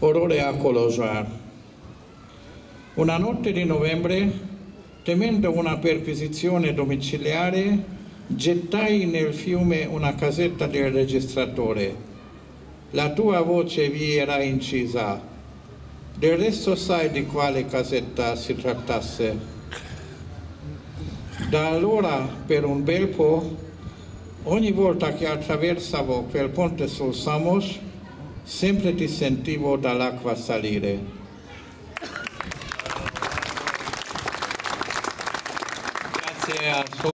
orrore a Colosar. Una notte di novembre, temendo una perquisizione domiciliare, gettai nel fiume una casetta del registratore. La tua voce vi era incisa. Del resto sai di quale casetta si trattasse. Da allora, per un bel po', ogni volta che attraversavo quel ponte sul Samos, sempre ti sentivo dall'acqua salire. Grazie a